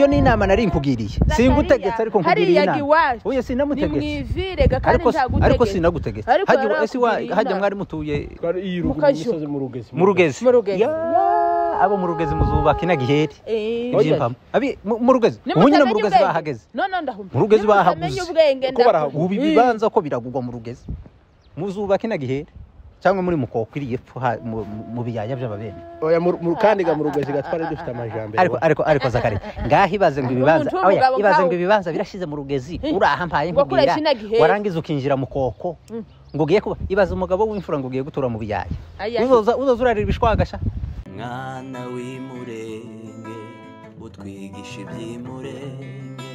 iyo ni inama nari nkugiriye singutegetse ariko hariya inama. ni sinamutegetse ariko sinagutegetse. Hajya ese wa- yarakugiriye hajya inama. mwari mutuye mu rugezi mu rugezi. Mu Rugezi. Ya, abo mu rugezi muzubaka inagiheri Eh, Oya. iby'impamo abi mu rugezi. Ubu nyine mu rugezi bahageze. Mu Rugezi bahaguze. ubu ibibanza ko biragurwa mu rugezi. Muzubaka inagiheri cyangwa muri mukoko iri epfo ha- mu- biyaya by'ababene. Oya mu- mu- kandi ga mu rugezi gatwari dufite amajambere ariko ariko ariko zakari ngaho ibaze ngo ibibanza oya ibaze ngo ibibanza birashize mu rugezi Eh, uraha mpaye nkubwira warangiza ukinjira mu koko. Mm. ngo ugiye kuba ibaze umugabo w'imfura ngo ugiye gutura mu biyaya. Aya. uzoza uzoza urarira ibishwagasha mwana w'imurenge utwigisha iby'imurenge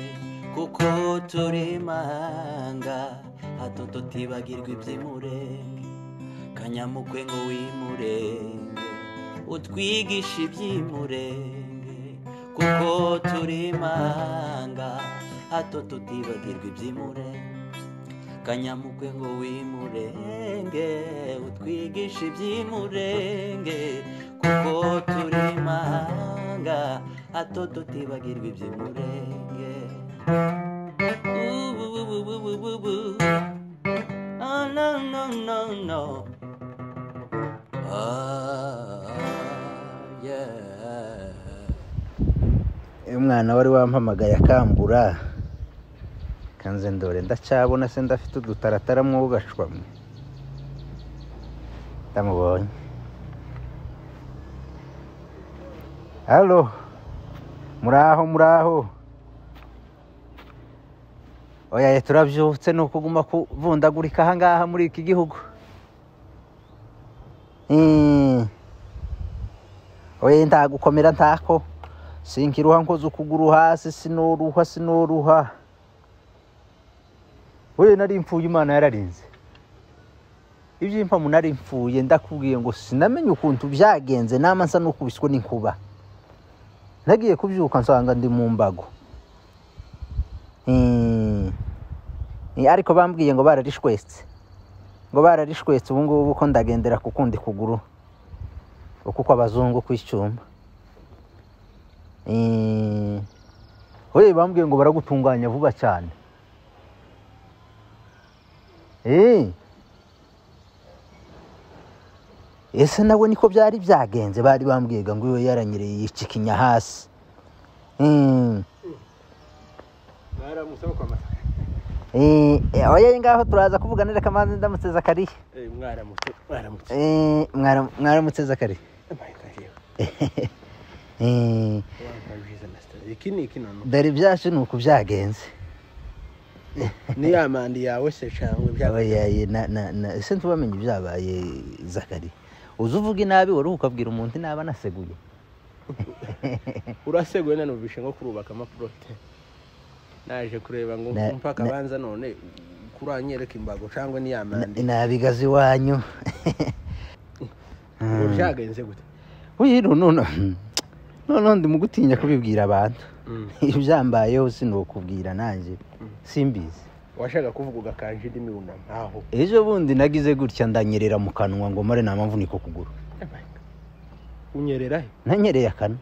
kuko turi manga hato tutibagirwa iby'imurenge. Kanyamukwe ngo w'imurenge. Utwigisha iby'imurenge. Kuko turi manga hato tutibagirwa iby'imurenge. Kanyamukwe ngo w'imurenge utwigisha iby'imurenge. Kuko turi mahanga hato tutibagirwa iby'imurenge. Ububububububu. Oh, no, no, no, no. Yeah. umwana wari wampamagaye akambura kanze ndore ndacyabona se ndafite udutaratara mwugashwamwe ndamubonye. Halo? Muraho muraho oya turabyutse ni ukuguma kuvundagurika ahangaha muri iki gihugu. Mm. oya ntagukomera ntako sinkiruha nkoze ukuguru hasi sinoruha sinoruha. We nari mfuye imana yararinze. Iby'impamu nari mfuye ndakubwiye ngo sinamenye ukuntu byagenze nama nsa n'ukubiswe n'inkuba. Nagiye kubyuka nsanga ndi mu mbago. Mm. Ariko bambwiye ngo bararishwetse. Ngo bararishwetse ubu ngubu ko ndagendera ku kundi kuguru kuko abazungu ku icyuma Eh, we bambwiye ngo baragutunganya vuba cyane. Ese nawe niko byari byagenze? Bari bambwiga ngo iwe yaranyereye yicikinya hasi. Mm. mwaramutse oya ngaho turaza kuvugana reka manze ndamutse zakariya Eh, mwaramutse mwaramutse Eh, mwara- mwaramutse zakariya. Eh, none dore ibyacu ni uku byagenze ni ya mandi yawe se cyangwa ibyawe Oya, ye, na- na- na- ese ntubamenye ibyabaye zakari uza uvuga inabi wari ukabwira umuntu inaba anaseguye uraseguye nanumvishe nko kurubaka amaporote naje kureba ngo mpaka abanza none kuranyereka imbago cyangwa ni ya mandi nabigaze iwanyu. Byagenze gute? Noneho ndi mu gutinya kubibwira abantu. Mm. ibyambayeho sinukubwira nanjye. Simbizi. Washaka kuvuga ugakanje indimi wunama aho ejo bundi nagize gutya ndanyerera mu kanwa ngo mare nta mpamvu niko kuguru. Unyerera he nanyereye akanwa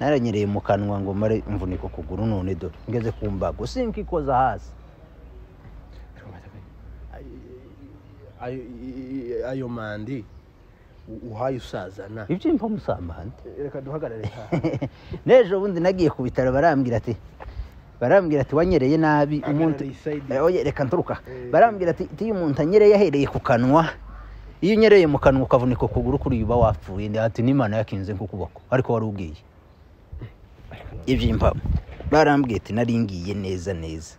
naranyereye mu kanwa ngo mare mvuniko kuguru none dore ngeze ku mbago sinkikoza hasi. Ayo mandi uhaye usazana. Ibyimpa musambande reka duhagarare n'ejo bundi nagiye ku bitaro barambwira ati barambwira ati wanyereye nabi umuntu. Eh, oye reka nturuka. Eh. barambwira ati iyo umuntu anyereye ahereye ku kanwa. Iyo unyereye mu kanwa ukavunika ukuguru kuri uba wapfuye ati n'imana yakinze nk'ukuboko. Ariko wari ubwiye. Ibyimpa barambwiye ati nari ngiye neza neza.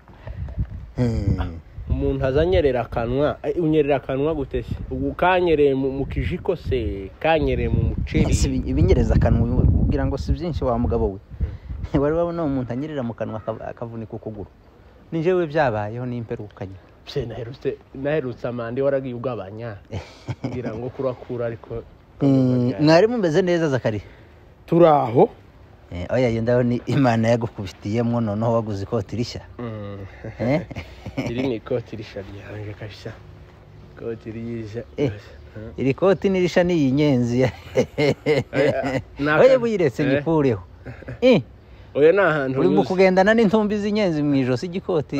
Hmm. umuntu azanyerera akanwa eh, unyerera akanwa gute se? Ubu kanyereye mu kijiko se? Kanyereye mu muceri? Ibinyereza akanwa ugira ngo si byinshi wa mugabo we. Wari wabona umuntu anyerera mu kanwa aka- akavunika ukuguru. Ni njyewe byabayeho n'imperukanye se naherutse naherutse amande waragiye ugabanya? Kugira ngo kurakura ariko Mm, mwari mumeze neza zakari. Turi aho. Oya yenda ndabona imana yagukubitiyemo noneho waguze ikoti rishya. Eh? iri ni ikoti risha ryanje kabisa. Ikoti ryiza Eh, iri koti ni rishya n'iyi nyenzi. Oya buyiretse eh. ngikureho Eh, oya ni ahantu uri mu unyuze. kugendana n'intumbi z'inyenzi mu ijosi igikoti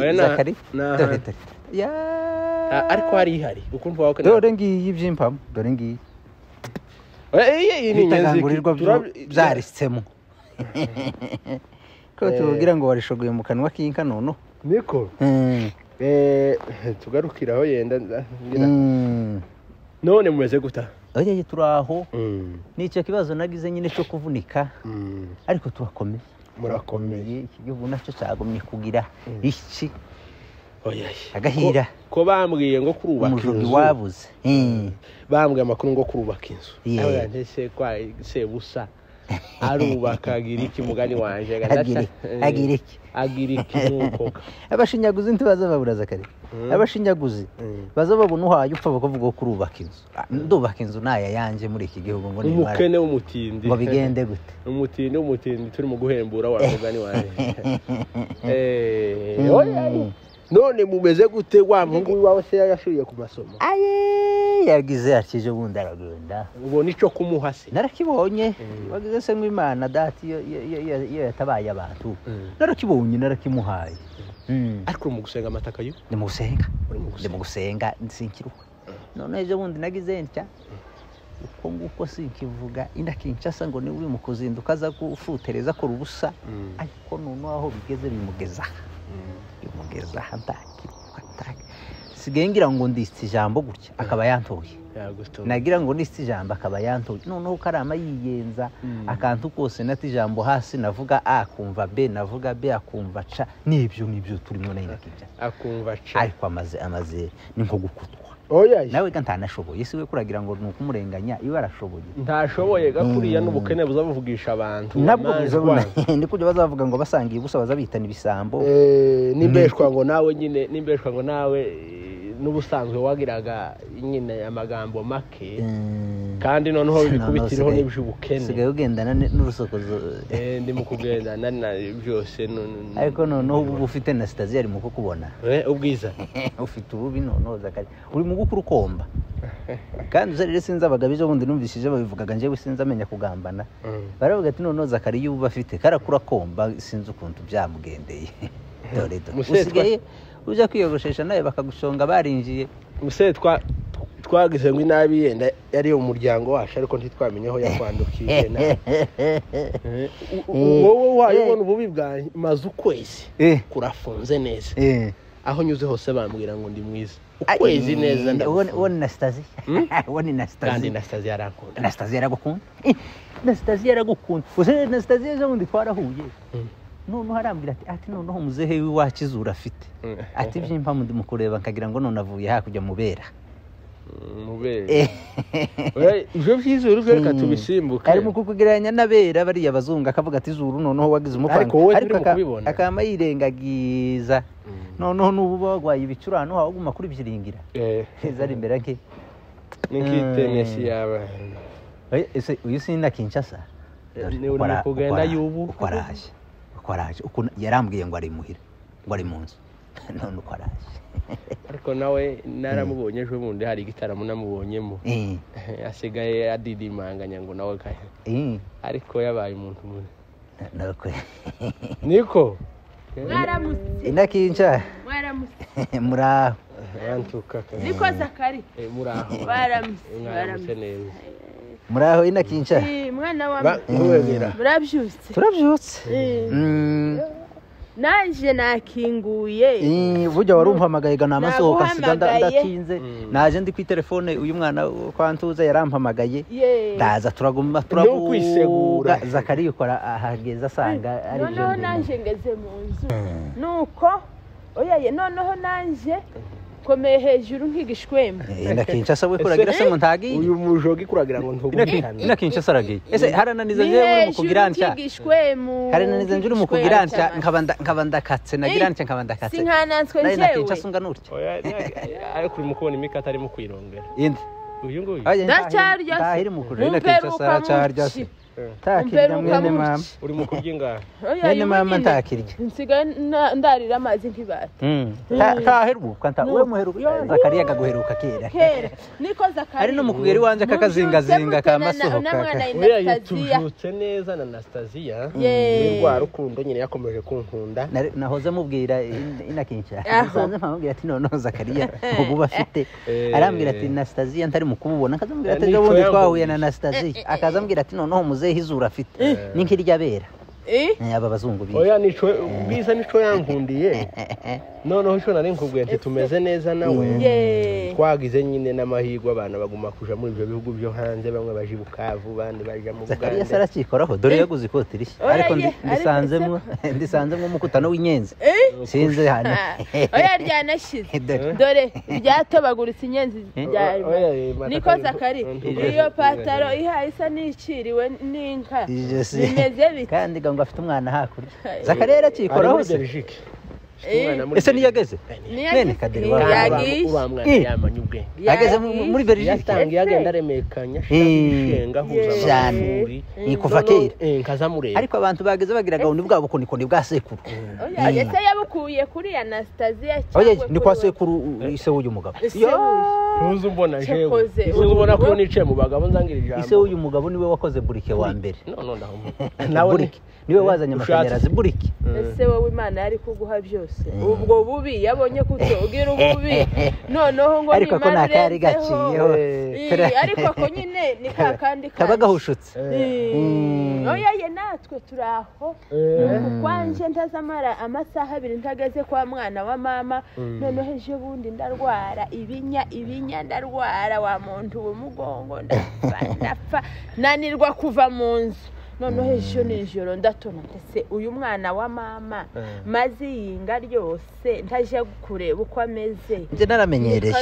Ya. Ah, ariko hari ihari. Dore ngiyi by'impamo dore ngiyi. Iyi ni inyenzi. bitagangurirwa turab- byaritsemo ko tubabwira ngo warishogoye mu kanwa k'inka noneho niko? Mm, Eh, tugarukiraho yenda nza- ngira- mm. none mumeze guta? Turi aho. Mm, ni cyo kibazo nagize nyine cyo kuvunika. Mm. ariko turakomeye murakomeye. Iki gihugu na cyo cyagumye kugira iki? Agahira. Ko bambwiye ngo kurubaka inzu. wabuze. Bambwiye amakuru ngo kurubaka inzu. Se kwa sebusa. Arubaka agira iki mugani wanje. Agira iki agira iki nuko abashinyaguzi ntibaza baburaza kare Mm. abashinyaguzi Mm. baza babona uhaye upfa bakavuga ko kurubaka inzu. Ah, ndubaka inzu naya yanjye muri iki gihugu ngo nimara. Umukene w'umutindi. Ngo bigende gute? Umutindi w'umutindi turi mu guhembura wa mugani wanje. Eh, Mm. oya, none mumeze gute? Wa muhungu w'iwawe se yashuye ku masomo. Aye! Yagize akije ubundi aragenda ubona icyo kumuha se narakibonye. Mm. wagize se nk'imana dati iyo- yatabaye abantu. Mm. narakibonye narakimuhaye. Mm. ariko uri mu gusenga amataka yo? Ndi mu gusenga uri mu gusenga. Gusenga sinkiruka none ejo bundi nagize ntya? Uko nguko sinkivuga inda kinshasa ngo ni we uri mu kuzinduka aza gufutereza akora ubusa Mm. ariko noneho aho bigeze bimugeza. Aha Mm. bimugeza aha ndaki sigaye ngira ngo nditse ijambo gutya akaba yantoye. Nagira ngo nditse ijambo akaba yantoye. Noneho karama yiyenza Mm. akantu kose nata ijambo hasi navuga a akumva b navuga b akumva ca ni byo ni byo turimo na yo nakijya akumva ca ariko amaze amaze ni nko gukutwa. Oya nawe ga ntanashoboye si we kuragira ngo ni ukumurenganya iwe arashoboye. Ntashoboye gakuriya Mm. n'ubukene buza buvugisha abantu. Nabwo ni kujya bazavuga ngo basangiye ubusa baza bitana ibisambo. Eh, n'imbeshwa ngo nawe nyine n'imbeshwa ngo nawe eh, n'ubusanzwe wagiraga nyine amagambo make Mm. kandi noneho bikubitiraho n'iby'ubukene. usigaye ugendana n'urusokozo. Eh, ndi mu kugendana na byose ariko noneho ubu ufite na sitazi ari mu kukubona. Eh, ubwiza. Ufite ububi noneho zakari. Uri mu gukura ukomba. Kandi uza rero sinzi abagabo ejo bundi numvishije babivugaga njyewe sinzi amenya kugambana. Mm. baravuga ati noneho zakari iyo uba afite karakura komba sinzi ukuntu byamugendeye. Dore dore. Usigaye ujya kwiyogoshesha nawe bakagushonga barinjiye. Twa twagize ngo inabi yenda yari mu muryango wacu ariko ntitwamenye aho yakwandukiye na. Eh, wowe wayibona ububi bwanjye maze ukwezi Eh, kurafunze neza. Eh. aho nyuze hose bambwira ngo ndi mwiza. Ukwezi neza uwo ni na sitazi Hmm? uwo ni na kandi sitazi na sitazi yarankunda na sitazi yaragukunda Eh, na sitazi yaragukunda gusa na sitazi ejo bundi twarahuye Mm. Noneho arambwira ati ati noneho muzehe w'iwacu izura afite? Mm. ati byimpa ndi mu kureba nkagira ngo none avuye hakurya mubera Mm, mubere Eh, ibyo by'izuru byo reka Mm. tubisimbuke. Ari mu kukugereranya n'abera bariya bazungu akavuga ati izuru noneho wagize umupanga. Ariko wowe ariko nturi mu aka- kubibona. akama yirengagiza Mm. noneho n'ubu warwaye ibicurane waguma kuri byiringira Eh, zari imbere nke ni nk'itenesi Mm. y'abana Oye, ese uyu si na kinshasa? Eh, uko araje yarambwiye ngo ari muhira ngo ari mu nzu. None uko araje ariko nawe naramubonye ejo bundi hari igitaramo namubonyemo. Eh, asigaye adidimanganya ngo nawe kahe. Eh, ariko yabaye umuntu umwe. Nuko niko? Mwaramutse. Ina kinca mwaramutse muraho niko zakari. Muraho. Baramutse neza. Muraho ina kinca Eh, mwana wa Ba- nkuwegera murabyutse. Turabyutse. Eh, Mm, naje nakinguye. Eh, burya wari umpamagaye ga namasohoka siga nda- Naguhamagaye. ndatinze Mm. naje ndi kuri telefone uyu mwana kwa ntuza yarampamagaye ye. Ndaza turaguma turavuga zakari ukora ahageze asanga ari byo noneho naje ngeze mu nzu. Nuko oyaye noneho naje komeye hejuru nk'igishwembe Eh, ina kinshasa we kuragira se ngo ntagiye uyu mujogi kuragira ngo ina Ki- ntugumikane ina kinshasa aragiye. Ese harananiza ni njyewe uri mu hejuru kugira ntya nk'igishwemu harananiza njye uri mu kugira ntya nkaba nda- nkaba ndakatse nagira Eh, nkaba ndakatse. sinkananswe njyewe. Kinshasa ungana utya ariko urimo kubona imikata arimo kwirongera indi. Uyu nguyu. Ndacyarya ina Mumperuka se. muki. Ntakirya mwene mama. Uri mu kurya ingahe Oya, mwene mama ntakirya. Nsigaye ndarira amazi nk'ibati ntaheruka nta we muheruka. Zakariya akaguheruka kera. Kera. Niko zakariya. Ari no mu kugera iwanjye kakazingazinga kamasohoka oya yitujutse neza na anastasiya rwa rukundo nyine yakomeje kunkunda. Nahoze mubwira in- inakinca mpamubwira ati noneho zakariya ubu afite Eh. arambwira ati nastaziya ntari mu kububona. Akazambwira ati Eh, ejo bundi twahuye na nastaziya akazambwira ati noneho muzehe izuru afite. Ni nk'irya bera. Eh? Eh, aba bazungu nico bwiza nico yankundiye. noneho ico nari nkubwiye ati tumeze neza nawe. Ye. twagize nyine n'amahirwe abantu baguma kuja muri ibyo bihugu byo hanze bamwe baje i bukavu abandi baja mu zakariya se arakikoraho? Dore yaguze ikoti rishya. Ariko ye, ndi- ariko ndisanzemwo ndisanzemwo umukutano w'inyenzi. Eh? sinzi hano. Oya ryanashize. Dore. dore ryatobaguritse inyenzi eh, niko zakari iyo pataro ihaye isa n'iciriwe n'inka. Bimeze bite? Kandi ngo afite umwana hakurya. Zakariya ari arakikoraho muri se? Eh. Ese niyo ageze Niyo Nene ageze- kaderi Eh, mwana Eh. yamanye ubwenge ageze mu- Yagiye. muri Belgique yatangiye Ese. agenda aremekanya Eh. ahuza Cyane. ni kuva kera. Ariko abantu bageze bagira gahunda bwa bukonikoni bwa sekuru. Oya ese yabukuye kuri Anastasia oya cyangwa ni kwa sekuru ise w'uyu mugabo ntuzi umbona jewe ntuzi ubona ko niciye mu bagabo nzangira ijambo. Ise w'uyu mugabo ni we wakoze burike wa mbere. None burike ni we wazanye amashanyarazi. Burike ese wowe imana yari kuguha byose? Ubwo bubi yabonye ko utogira ububi noneho ngo Ariko ko nta kari gaciyeho. Ariko ko nyine ni ka kandi kaba gahushutse. Ii, Mm. natwe turi aho. Eh. kwanje ntazamara amasaha abiri ntageze kwa mwana wa mama. Noneho ejo bundi ndarwara. Ibinya ibinya ndarwara. Wa muntu w'umugongo ndapfa nanirwa kuva mu nzu. Noneho ejo nijoro ndatona ndetse uyu mwana wa mama maze iyinga ryose ntaje kureba uko ameze. Njye naramenyereye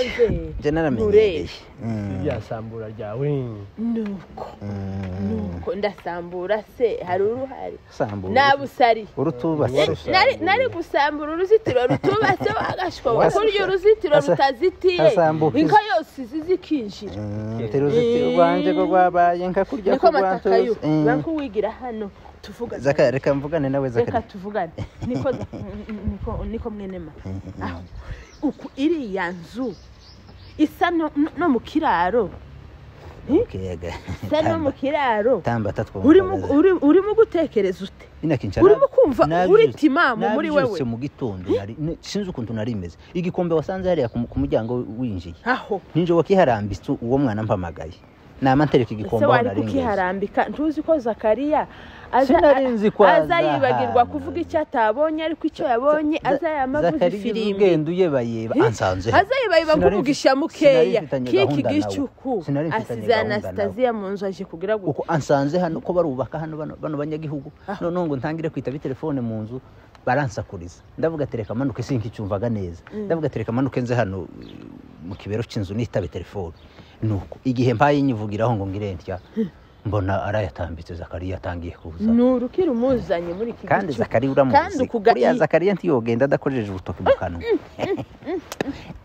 njye naramenyereye nturebe. Mm. rya sambura ryawe nuko. Mm. nuko. Ndasambura se hari uruhare? Sambura nabusari urutubatse. Warusambura. nari nari gusambura uruzitiro rutubatse wagashwa kurya uruzitiro asa- rutazitiye. inka yose izi zikinjira ati uruzitiro rwanje ko rwabaye nka kurya niko ko matakayo rwantuze banko wigira hano. Tuvugane Zaka reka mvugane nawe reka zakari tuvugane. Niko niko niko mwenema iriya nzu isa no, mu kiraro. Kega. isa no mu kiraro. Urimo uri- urimo gutekereza ute? Urimo kumva uri timamu muri wewe. nabyutse mu gitondo nari ne- sinzi ukuntu nari meze. Igikombe wasanze hariya ku muryango winjiye. Aho. Ninje wakiharambitse uwo mwana mpamagaye. Nama ntereka ese igikombe aho kukiharambika. Ntuzi ko zakariya Sinari nzi ko aza aza yibagirwa kuvuga icyo atabonye ariko icyo yabonye aza yamavuze ifirimbi. Ugenda uyebayeba ansanze. Aza mfi- mukeya sinari mfitanye kiki gicuku asize anastasiya mu nzu aje kugira ngo uko ansanze hano ko barubaka hano bano banyagihugu. Noneho ngo ntangire kwitaba telefone mu nzu baransakuriza. Ndavuga ati reka manuke sinkicyumvaga neza. Ndavuga ati reka manuke nze hano mu kibero cy'inzu nitabe telefone nuko igihe mpaye nyivugiraho ngo ngire ntya. Mbona arayatambitse zakariya atangiye kuza. Ni urukiri umuzanye muri iki kandi gicuku zakariya kandi uramuzi kuriya zakariya ntiyogenda adakojeje urutoki mu kanwa.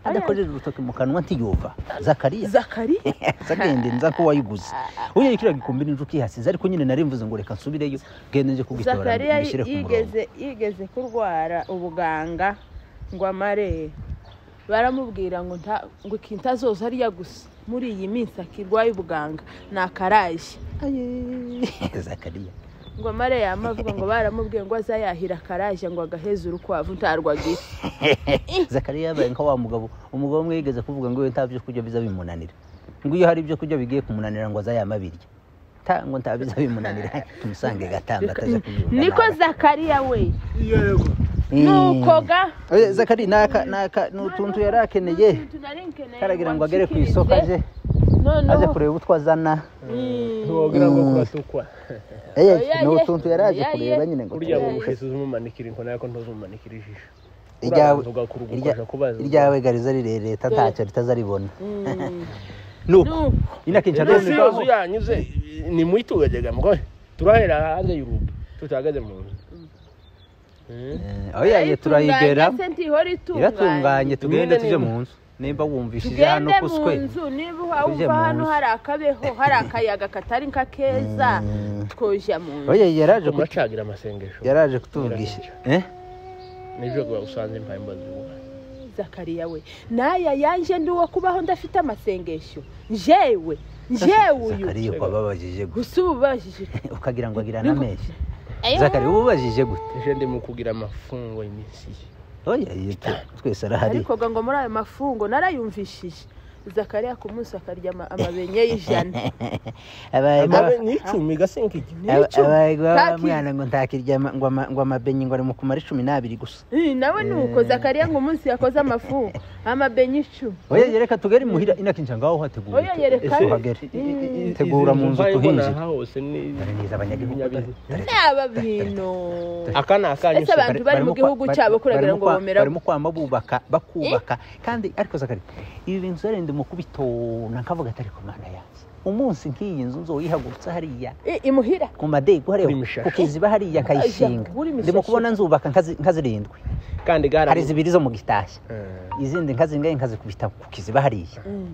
Adakojeje urutoki mu kanwa ntiyova zakariya. Zakariya? Zagende nza ko wayiguze. Uye kiriya gikombe n'inzu ukihasize ariko nyine nari mvuze ngo reka nsubireyo gende nje kugitora mbishyire ku murongo. yigeze kurwara ubuganga ngo amare. Baramubwira ngo ikintu azoza ariya gusa. Muri iyi minsi akirwaye ubuganga. Ni akaraje Aye. zakariya. Ngo amare yamavuga ngo baramubwiye ngo azayahira akaraje ngo agaheze urukwavu ntarwagira zakariya yabaye nka wa mugabo. Umugabo umwe yigeze kuvuga ngo nta byo kurya biza bimunanira. Ngo iyo hari ibyo kurya bigiye kumunanira ngo azayama birya Ta- ngo nta biza bimunanira. Tumusange gatamba ataza kubyumva niko zakariya we. Yego. Mm. nuko ga Oye, zakari naka naka ni utuntu yari akeneye. Karagira ngo agere ku isoko aje. Aje kureba utwo azana. Ntiwogira ngo kuratukwa Eye, Oya, ni ye. utuntu yari aje kureba nyine ngo burya ngo ubushezi uzumumanikira inkoni ariko ntuzumumanikira ijisho. Iryawe gariza rirereta ntacyo ritazaribona Mm. nuko. Nzu rero yanyuze ni mwitugegega mugoye turahera hanze y'urugi tutahagaze mu nzu. Aho yagiye turayigera iratunganye tugende ni- mu nzu. Nimba wumvishije hano tugende mu kuswe nzu. Niba Tujye wumva hano hari akabeho hari akayaga katari nka keza Mm. twoja mu nzu. Oya yaraje ku- muracagira amasengesho. Yaraje kutuvugisha eh? Nibyo usanze impamvu zibuha zakariya we. Naya yanje ndi uwo kubaho ndafite amasengesho. Njewe njewe uyu. Zakariya uko ababajije gute gusa ubu bajije ukagira ngo agira na menshi Zakariya uba ubajije gute? Ejo ndi mu kugira amafungo iminsi ye. Oya tu- twese arahari. Ariko ngo muri ayo mafungo narayumvishije. Zakariya ku munsi akarya ama- amabenye y'ijana. Abaye amabe ni icumi gasenga mwana ngo ntakirya ngo ama- ngo amabenyi ngo ari mu kumara cumi n'abiri gusa. Eh, nawe ni uko. Zakariya ngo umunsi yakoze amafungo amabenye icumi. Oya yereka tugere muhira inakinja ngaho hategura. Oya, yereka. tegura mu nzu dore- naba bintu aka ni akanyu Ese abantu bari mu gihugu cyabo kuragira ngo bomera barimo kwamba bubaka bakubaka. Kandi ariko zakari ibi bintu zarende mu kubitona nkavuga ati ariko mana yanjye umunsi nk'iyi nzu nzoyihagurutsa hariya imuhira ku madego hariya ku kiziba hariya Mishashi. ndimo kubona nzubaka nkazi- nkazirindwi. Kandi gara hari zibiri zo mu gitashya. Eh, izindi nkazingaye nkazikubita ku kiziba hariya. Mm.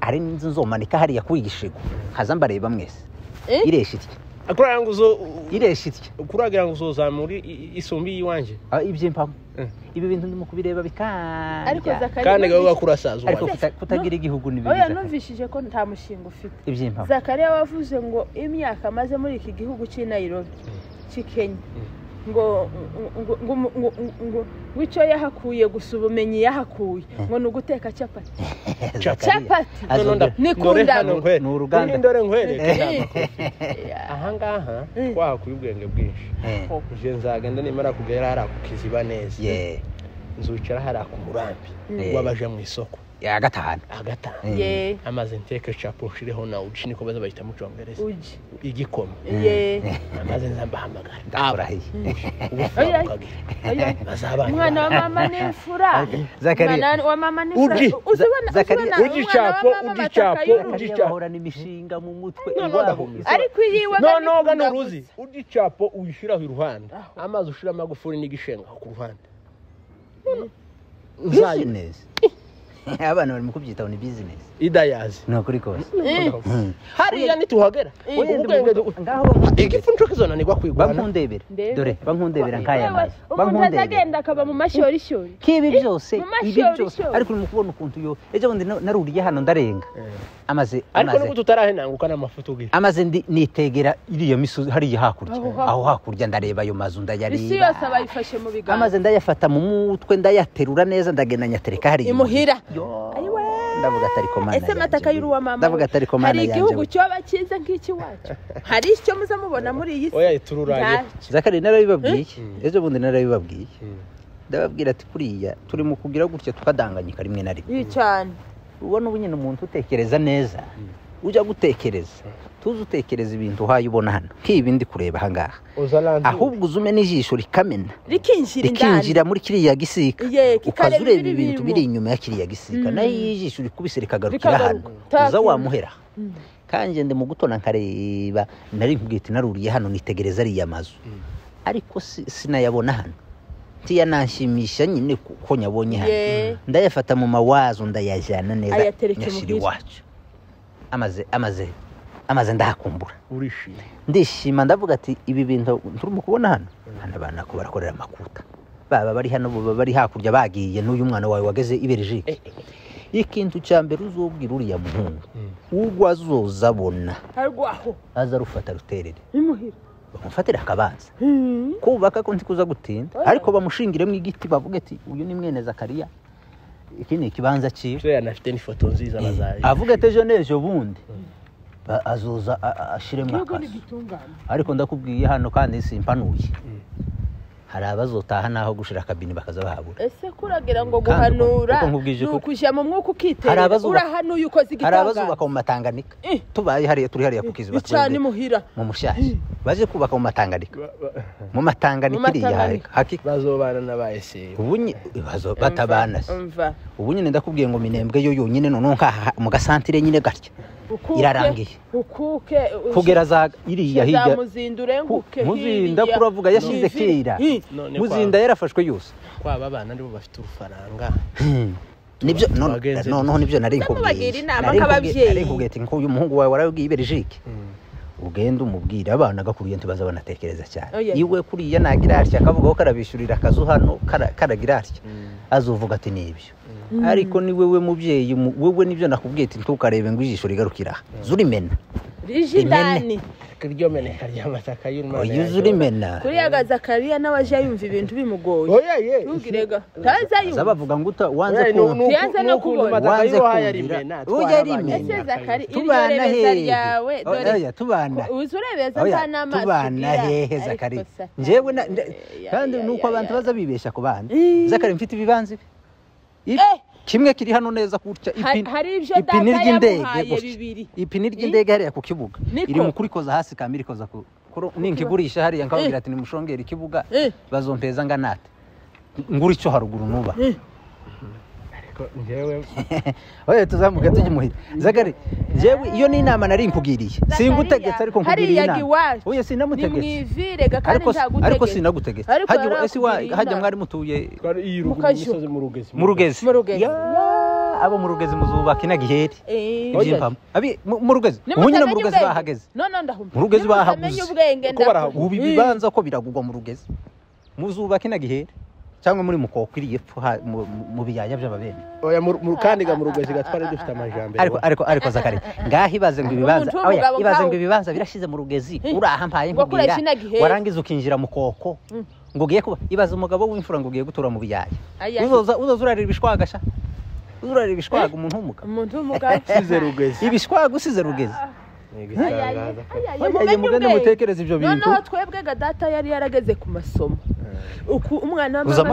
hari n'inzu nzomanika hariya ku igishigo nkaza mbareba mwese. Eh? iresha itya? Kuragira ngo uzo iresha itya kuragira ngo i- isumbi y'iwanje Ah, iby'impamo Eh. ibi bintu ndimo kubireba zakariya kandi gawe numvise- bakurasaza ariko kutagira igihugu ni Zakari. numvishije ko nta mushinga ufite. Iby'impamo zakariya wavuze ngo imyaka amaze muri iki gihugu cy'i nairobi cy'i kenya. Ngo ngo ngo icyo yahakuye gusa ubumenyi yahakuye. Ngo ni uguteka capati. Capati. Azongera- Ni uruganda. Ndore nkwereke Eh. aha ngaha Eh. twahakuye ubwenge bwinshi. Eh, je nzagenda nimara kugera hariya ku kiziba neza nzucara hariya ku murambi Eh. w'abaja mu isoko. Ya gatanu agatanu Eh. ye. Amaze nteke capo nshireho na uji niko baza bahita mu congereza uji igikoma ye. Amaze nza mbahamagara ndafurahiye Oya. ubufukagira oya bazabana umwana wa mama ni imfura Zakariya. umwana wa mama ni imfura Uji. uzibona Zakariya. Uji capo, uji capo, uji Zakariya bahorana imishinga mu mutwe. No, no, iwabo no. ariko gani gano uruzi? Ugicapo uyishyiraho iruhande amazi ushira amagufuri n'igishenga ku ruhande nzayo. Bizinesi abana barimo kubyitaho ni bizinesi idayazi ni ukuri kose. Hariya nituhagera Eh. du- ngaho bankundebera igifu nco kizonanirwa kwigwana bankundebera Ndebe. dore bankundebera nk'aya mazi umuntu bankundebera azagenda akaba mu mashyorishori k'ibi byose? mu ibi byose. ariko urimo kubona ukuntu yo ejo bundi na- naruriye hano ndarenga. Amaze ariko nubwo tutarahenanguka n'amafoto ugira. Amaze ndi- nitegera iriya misozi hariya hakurya. Aho hakurya. ndareba ayo mazu isi ndayareba yose abayifashe mu biganza. Amaze ndayafata mu mutwe ndayaterura neza ndagenda nyatereka hariya. Imuhira. Ndavuga atari ko mana ese mataka we. y'uruwa mama? Ndavuga atari ko mana hari igihugu cyoba cyiza nk'ikiwacu hari icyo muza mubona muri iyi si? Oya tururaye zakari narabibabwiye. Ejo bundi narabibabwiye. Ndababwira ati kuriya turi mu kugira gutya tukadanganyika rimwe na rimwe. Cyane ubona ubu nyine umuntu utekereza neza ujya gutekereza. Tuzi utekereza ibintu uhaye ubona hano nk'ibi ndi kureba ahangaha ahubwo uzume n'ijisho rikamena. Rikinjira muri kiriya gisika ukaza ureba ibintu biri inyuma ya kiriya gisika Mm. na yo iyo ijisho rikubise rikagarukira hano. Uza wamuhera. Mm. kandi ndi mu gutona nkareba. Nari nkubwiye ati naruriye hano nitegereza ariya mazu. Ariko si- sinayabona hano. Ntiyananshimisha nyine kuko nyabonye hano. Ndayafata mu mawazo ndayajyana neza nyashyira iwacu. Amaze amaze amaze ndahakumbura. Ndishima ndavuga ati ibi bintu turimo kubona hano. Hano abantu nako barakorera amakuta. Baba bari hano baba bari hakurya bagiye n'uyu mwana wawe wageze i Belgique. Ikintu cya mbere uzobwira uriya muhungu ubwo azoza abona. Aza arufata ruterere. Bamufatire akabanza. Hmm. kubaka ko ntikuza gutinda. Oya. ariko bamushingiremo igiti bavuge ati uyu ni mwene zakariya. Iki ni ikibanza cyiwe avuga ati ejo n'ejo bundi. Ba- azoza ashiremo igitungane ariko ndakubwiye hano kandi simpanuye. Hari abazotaha naho gushira akabini bakaza bahabura. Ese kuragira ngo guhanura ni ukujya mu mwuka Hari abazuba- urahanuye ukoze hari igitangaza abazubaka mu matanganika. Eh. tubaye hariya turi hariya ku kiziba icana twebwe imuhira mu mushyashya baje kubaka mu matanganika. Mu matanganika iriya haki bazobana n'abayeseri ubu batabana se. umva. Ubu nyine ndakubwiye ngo minembwe yo yonyine noneho nkaha mu gasantire nyine gatya Irarangiye. ukuke kugera za iriya hirya. Muzinda kuravuga yashize kera. muzinda yarafashwe yose. Kwaba abana nibo bafite urufaranga ni byo no- Tubagenze noneho ni byo nari nkubwiye. Nari nkubwiye- ati nk'uyu muhungu wawe warabwiye i Belgique ugende umubwire abana gakuriye ntibaza banatekereza cyane. Oya. iwe kuriya nagira atya akavuga ko karabishyurira akazu hano kara- karagira atya. Azuvuga ati ni ibyo. Ariko ni wewe mubyeyi mu- wewe ni byo nakubwiye ati ntukarebe ngo ijisho rigarukira. Aha zurimena rije indani iryo meneka ry'amasaka y'imana oya uzurimena kuriya gazakariya nawe aje yumva ibintu bimugoye. Oya ye. Ntugirega ntaza aza yumva. Bavuga ngo uta- wanze kumva Yanze no kubona. Wanze kumvira. yari abanye imena. ese zakari iryo tubana hehe. oya tubana. Uzi urebeza Oya, nta n'amaso tubana hehe zakari. Njyewe kandi nuko abantu baza bibeshya ku bana Eh. zakari mfite ibibanza ibi. Kimwe kiri hano neza gutya. ipine ry'indege ipine ry'indege hariya ku kibuga. Niko. iri mu kurikoza hasi kamira ikoza ku ninkigurisha hariya nkababwira ati nimushongere ikibuga Eh. bazompeza nganate ngura icyo haruguru nuba ariko njyewe oya tuzamuke tujye muhira. Zakari njyewe iyo ni inama nari nkugiriye singutegetse ariko hariya inama. oya ni sinamutegetse. Ariko ntagutegetse. ariko sinagutegetse. Ariko hajya mwari mutuye mu rugezi. Mu rugezi. Mu Rugezi. Ya, abo mu rugezi muzubaka inagiheri Eh, Oya. iby'impamo abi mu rugezi. Ubu nyine mu rugezi bahageze. No no ndahumva Mu Rugezi bahaguze. ubu ibibanza ko biragurwa mu rugezi. Muzubaka inagiheri cyangwa muri mukoko iri epfo ha- mu- by'ababene oya mu mu rukandiga mu rugezi gatwari dufite amajambere ariko ariko ariko zakari ngaho ibaze ngo ibibanza oya ibaze ngo ibibanza birashize mu rugezi uraha mpaye Ngo nkubwira warangiza ukinjira mu koko. Ngo ugiye kuba ibaze umugabo w'imfura ngo ugiye gutura mu biyaya Aya. uzoza urarira ibishwaga sha? Uzoza urarira ibishwaga umuntu w'umugabo? Umuntu w'umugabo. Usize rugezi ibishwaga usize rugezi mugende mutekereze ibyo bintu. noneho twebwe ga data yari yarageze ku masomo. Umwana wa Uzi mama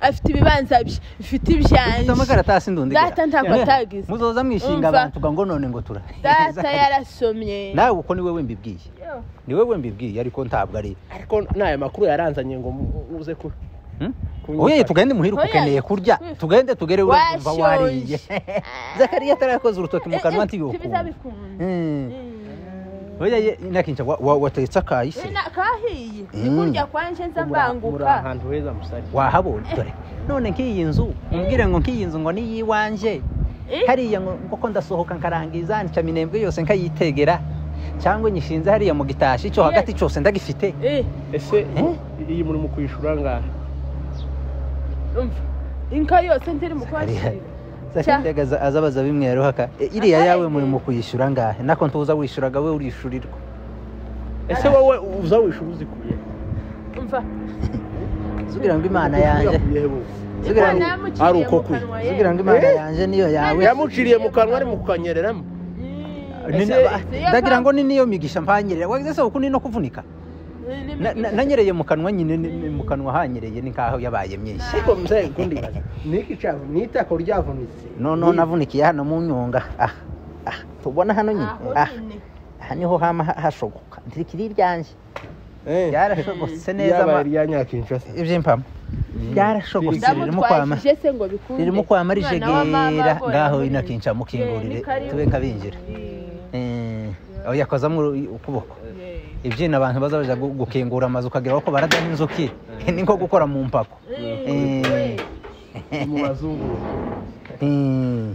afite ibibanza bye bifite ibyanje ufite amakaratasi ndundi Data ntabwo atagize. muzoza mwishinga abantu ngo none ngo tura. Data yarasomye. Nawe uko ni wowe mbibwiye ni wowe mbibwiye ariko ntabwo ari. Ariko n'aya makuru yaranzanye ngo mu- uze ku Hmm? Oye tugende muhira ukeneye kurya. Tugende tugere Washonje. wariye. Zakariya atarakoze urutoki mu kanwa ntibikunda ntibizabikunda oya ye nakinca wa- wa- watetse akayise kahiye Mm. nikurya kwanje nza mbanguka ahantu heza musari. Wahabonye dore none nk'iyi nzu. Umbwire ngo nk'iyi nzu ngo niyiwanje Eh? hariya ngo ko ndasohoka nkarangiza nica minembwe yose nkayitegera. Cyangwa nyishinze hariya mu gitashi cyo hagati cyose ndagifite. Eh, ese Eh? iyi muri mu kwishyura ngahe umva. Inka yose ntiri mu kwakira azabaza bimwe yaruhaka "E, iriya yawe muri mu kuyishyura ngahe? Nako ntuza wishyuraga we urishyurirwa ese wowe uza wishyura uzikuye umva. Zugira ngo imana yanjye ari uko mu kwi- kanwa ye. zugira ngo imana Eh? yanjye niyo yawe. Yamuciriye mu kanwa ari mu kukanyereramo. Ndagira ngo ni niyo migisha mpanyerera. Wagize se uku ni no kuvunika? Nanyereye mu kanwa nyine mu kanwa hanyereye ni nkaho yabaye myinshi. Ariko mzee kundi niki cyavu ni itako ryavunitse. Noneho navunikiye hano mu nyonga. Ah ah tubona hano nyine. Ah nyine. aha ni ho hama ha- hashogoka ntirikiri iryanjye Eh, byarashogotse neza iby'impamo. Byarashogotse ririmo kwama ririmo kwama rijegera. Ngaho inakinca mukingurire Eh, tube nkabinjira Eh, Eh, aho yakozamo ukuboko. Eh. Ibyina abantu baza baja gu- gukingura amazu ukagira ko baradaha inzuki ni nko gukora mu mpako Eh. Eh, mu bazungu eh.